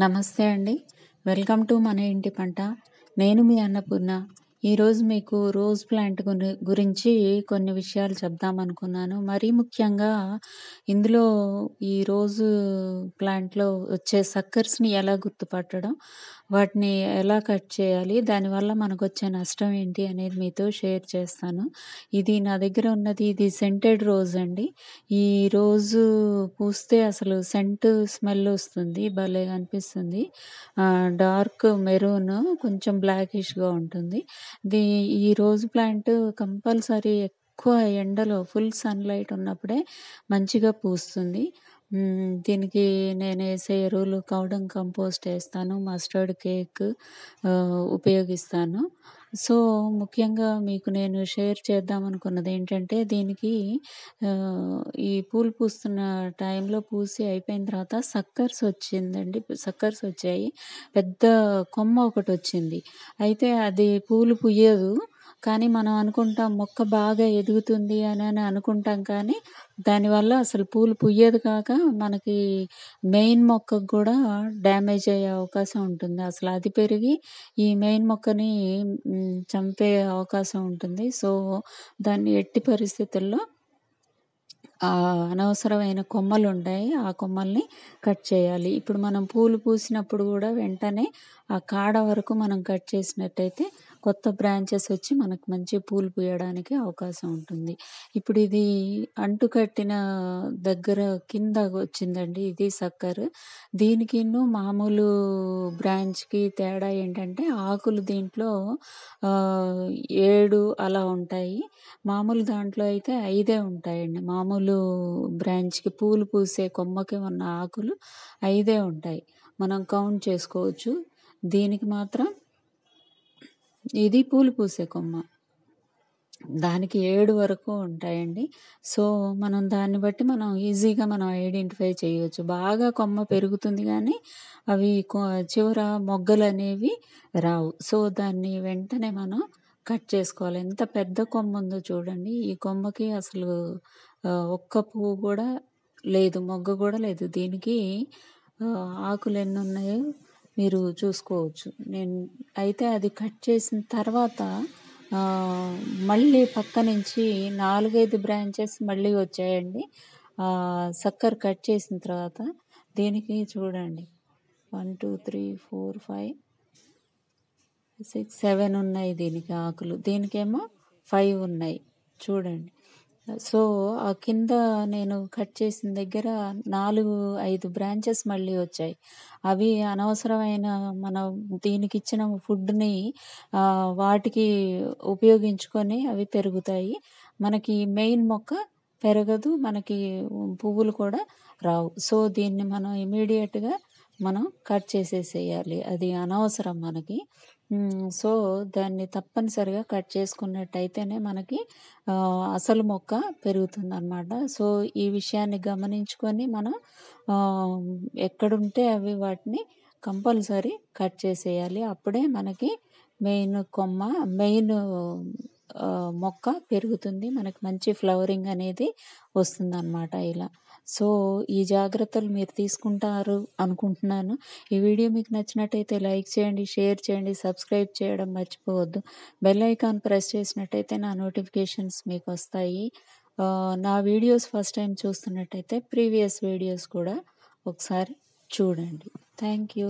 నమస్తే అండి. Welcome to మన ఇంటి పంట. నేను మీ అన్నపూర్ణ. ఈరోజు మీకు రోజ్ ప్లాంట్ గురించి కొన్ని విషయాలు చెప్దామనుకున్నాను. మరీ ముఖ్యంగా ఇందులో ఈ రోజు ప్లాంట్‌లో వచ్చే సక్కర్స్‌ని ఎలా గుర్తుపట్టడం, వాటిని ఎలా కట్ చేయాలి, దానివల్ల మనకు వచ్చే నష్టం ఏంటి అనేది మీతో షేర్ చేస్తాను. ఇది నా దగ్గర ఉన్నది ఇది సెంటెడ్ రోజ్ అండి. ఈ రోజు పూస్తే అసలు సెంట్ స్మెల్ వస్తుంది. భలేగా అనిపిస్తుంది. డార్క్ మెరూన్ కొంచెం బ్లాకిష్‌గా ఉంటుంది. దీ ఈ రోజ్ ప్లాంట్ కంపల్సరీ ఎక్కువ ఎండలో ఫుల్ సన్‌లైట్ ఉన్నప్పుడే మంచిగా పూస్తుంది. దీనికి నేను వేసే ఎరువులు కౌడంగ్ కంపోస్ట్ వేస్తాను మస్టర్డ్ కేక్ ఉపయోగిస్తాను. సో, ముఖ్యంగా మీకు నేను షేర్ చేద్దామనుకున్నదేంటంటే దీనికి ఆహ్, ఈ పూలు పూస్తున్న టైంలో పూసి అయిపోయిన తర్వాత సక్కర్స్ వచ్చిందండి. సక్కర్స్ వచ్చాయి. పెద్ద కొమ్మ ఒకటొచ్చింది. అయితే అది పూలు పూయదు. కానీ మనం అనుకుంటాం మొక్క బాగా ఎదుగుతుంది అని అనుకుంటాం కానీ, దానివల్ల అసలు పూలు పూయదు కాక మనకి మెయిన్ మొక్కకు కూడా డ్యామేజ్ అయ్యే అవకాశం ఉంటుంది. అసలు అది పెరిగి ఈ మెయిన్ మొక్కని చంపే అవకాశం ఉంటుంది. సో, దాన్ని ఎట్టి పరిస్థితుల్లో అనవసరమైన కొమ్మలు ఉంటాయి ఆ కొమ్మల్ని కట్ చేయాలి. ఇప్పుడు మనం పూలు పూసినప్పుడు కూడా వెంటనే ఆ కాడ వరకు మనం కట్ చేసినట్టయితే కొత్త బ్రాంచెస్ వచ్చి మనకు మంచి పూలు పూయడానికి అవకాశం ఉంటుంది. ఇప్పుడు ఇది అంటు కట్టిన దగ్గర కింద వచ్చిందండి ఇది సక్కర్. దీనికిను మామూలు బ్రాంచ్‌కి తేడా ఏంటంటే ఆకులు దీంట్లో ఏడు అలా ఉంటాయి. మామూలు దాంట్లో అయితే ఐదే ఉంటాయండి. మామూలు బ్రాంచ్‌కి పూలు పూసే కొమ్మకి ఉన్న ఆకులు ఐదే ఉంటాయి. మనం కౌంట్ చేసుకోవచ్చు. దీనికి మాత్రం ఇది పూలు పూసే కొమ్మ. దానికి ఏడు వరకు ఉంటాయండి. సో, మనం దాన్ని బట్టి మనం ఈజీగా మనం ఐడెంటిఫై చేయవచ్చు బాగా కొమ్మ పెరుగుతుంది కానీ అవి కొ చివర మొగ్గలనేవి రావు. సో, దాన్ని వెంటనే మనం కట్ చేసుకోవాలి. ఎంత పెద్ద కొమ్మ ఉందో చూడండి. ఈ కొమ్మకి అసలు ఒక్క పువ్వు కూడా లేదు. మొగ్గ కూడా లేదు. దీనికి ఆకులు ఎన్ని ఉన్నాయో మీరు చూసుకోవచ్చు. నేను అయితే అది కట్ చేసిన తర్వాత మళ్ళీ పక్క నుంచి 4, 5 బ్రాంచెస్ మళ్ళీ వచ్చాయండి. సక్కర్ కట్ చేసిన తర్వాత దీనికి చూడండి 1, 2, 3, 4, 5 6, 7 ఉన్నాయి దీనికి ఆకులు. దీనికేమో ఫైవ్ ఉన్నాయి. చూడండి. సో, ఆ కింద నేను కట్ చేసిన దగ్గర 4, 5 బ్రాంచెస్ మళ్ళీ వచ్చాయి. అవి అనవసరమైన మనం దీనికిచ్చిన ఫుడ్‌ని వాటికి ఉపయోగించుకొని అవి పెరుగుతాయి. మనకి మెయిన్ మొక్క పెరగదు. మనకి పువ్వులు కూడా రావు. సో, దీన్ని మనం ఇమీడియట్గా మనం కట్ చేసేసేయాలి. అది అనవసరం మనకి. హ్మ్. సో, దాన్ని తప్పనిసరిగా కట్ చేసుకున్నట్టయితేనే మనకి ఆహ్, అసలు మొక్క పెరుగుతుందనమాట. సో, ఈ విషయాన్ని గమనించుకొని మనం ఆహ్, ఎక్కడుంటే అవి వాటిని కంపల్సరీ కట్ చేసేయాలి. అప్పుడే మనకి మెయిన్ కొమ్మ మెయిన్ మొక్క పెరుగుతుంది. మనకు మంచి ఫ్లవరింగ్ అనేది వస్తుందన్నమాట ఇలా. సో, ఈ జాగ్రత్తలు మీరు తీసుకుంటారు అనుకుంటున్నాను. ఈ వీడియో మీకు నచ్చినట్టయితే లైక్ చేయండి, షేర్ చేయండి, సబ్స్క్రైబ్ చేయడం మర్చిపోవద్దు. బెల్ ఐకాన్ ప్రెస్ చేసినట్టయితే నా నోటిఫికేషన్స్ మీకు వస్తాయి నా వీడియోస్ ఫస్ట్ టైం చూస్తున్నట్టయితే ప్రీవియస్ వీడియోస్ కూడా ఒకసారి చూడండి. Thank you.